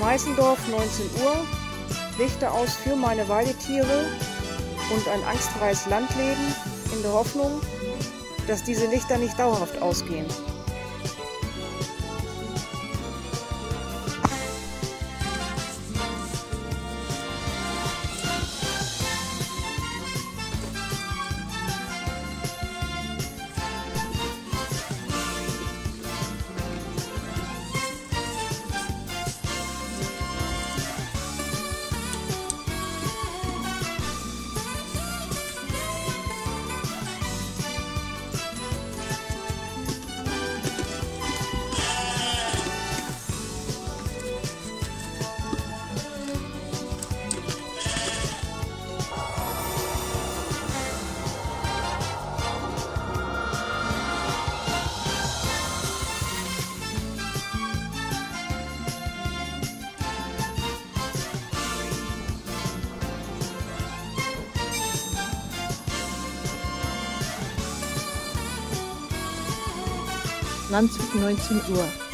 Meißendorf, 19 Uhr. Lichter aus für meine Weidetiere und ein angstfreies Landleben in der Hoffnung, dass diese Lichter nicht dauerhaft ausgehen. Landshut 19 Uhr.